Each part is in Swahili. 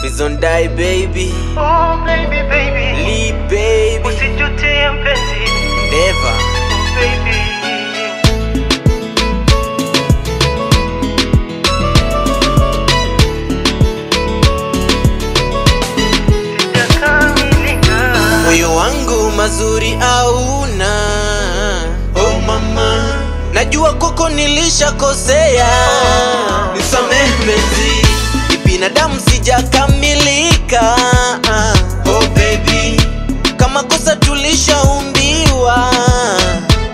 Fizon die baby, Oh baby baby, Lee baby, usijutie mpenzi never. baby. Sijakamilika. Moyo wangu mazuri auna, oh mama, najua koko nilishakosea, nisamehe mpenzi, binadamu sijakamilika, oh baby, kama kosa tulishaumbiwa,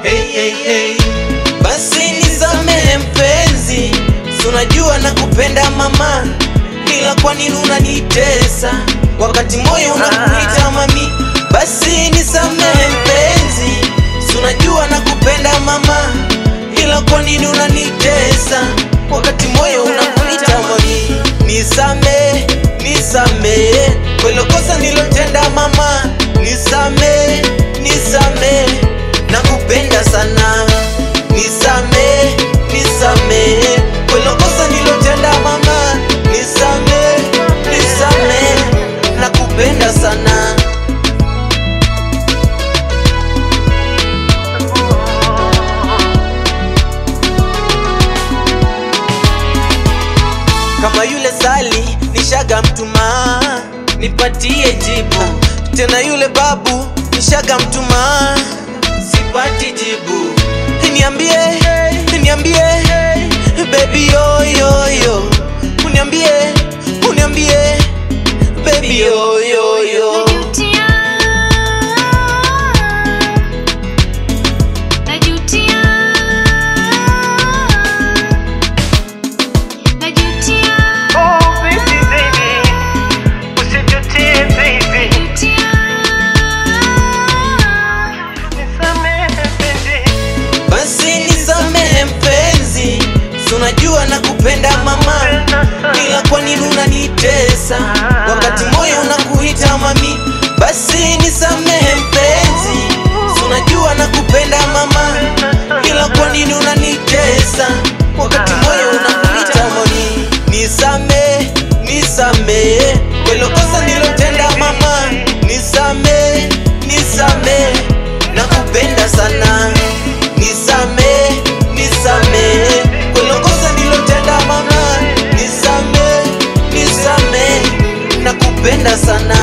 hey, hey, hey. Basi nisamehe mpenzi, sunajua na kupenda mama, ila kwa nini unanitesa? Wakati moyo unakuita mami? Kama yule sali nishaga mtuma nipatie jibu. Tena yule babu nishaga mtuma sipati jibu. Niambie niambie baby yo yo yo. Uniambie uniambie baby yo nakupenda mama. Ila kwa nini unanitesa wakati moyo unakuita mami basi nisamehe mpenzi. Sunajua na kupenda mama ila kwa nini unanitesa wakati moyo unakuita mami nisamehe nisamehe sana.